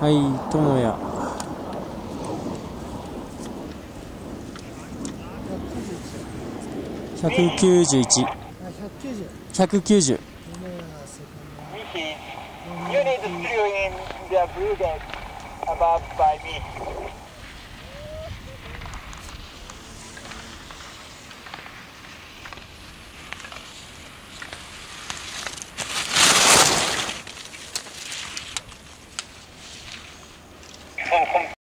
はい友也。191190控控